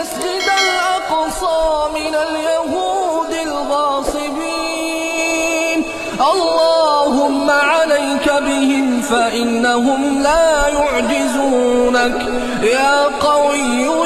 المسجد الأقصى من اليهود الغاصبين اللهم عليك بهم فإنهم لا يعجزونك يا قوي